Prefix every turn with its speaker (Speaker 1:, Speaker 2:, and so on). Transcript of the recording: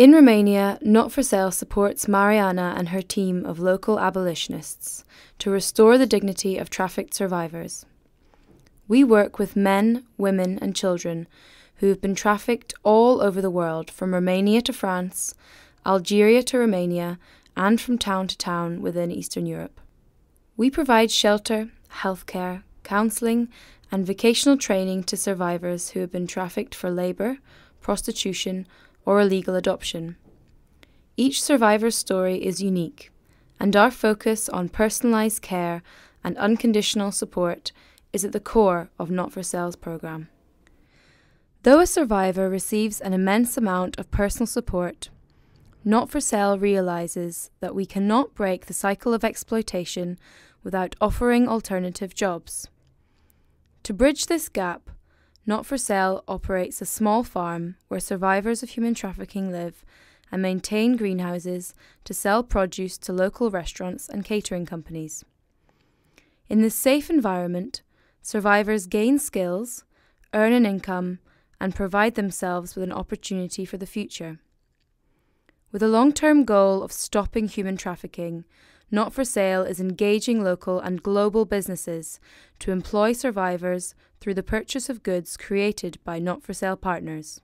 Speaker 1: In Romania, Not for Sale supports Mariana and her team of local abolitionists to restore the dignity of trafficked survivors. We work with men, women, and children who have been trafficked all over the world, from Romania to France, Algeria to Romania, and from town to town within Eastern Europe. We provide shelter, healthcare, counselling, and vocational training to survivors who have been trafficked for labour, prostitution, or illegal adoption. Each survivor's story is unique, and our focus on personalised care and unconditional support is at the core of Not for Sale's programme. Though a survivor receives an immense amount of personal support, Not for Sale realises that we cannot break the cycle of exploitation without offering alternative jobs. To bridge this gap, not for Sale operates a small farm where survivors of human trafficking live and maintain greenhouses to sell produce to local restaurants and catering companies. In this safe environment, survivors gain skills, earn an income, and provide themselves with an opportunity for the future. With a long term goal of stopping human trafficking, not for Sale is engaging local and global businesses to employ survivors through the purchase of goods created by Not for Sale partners.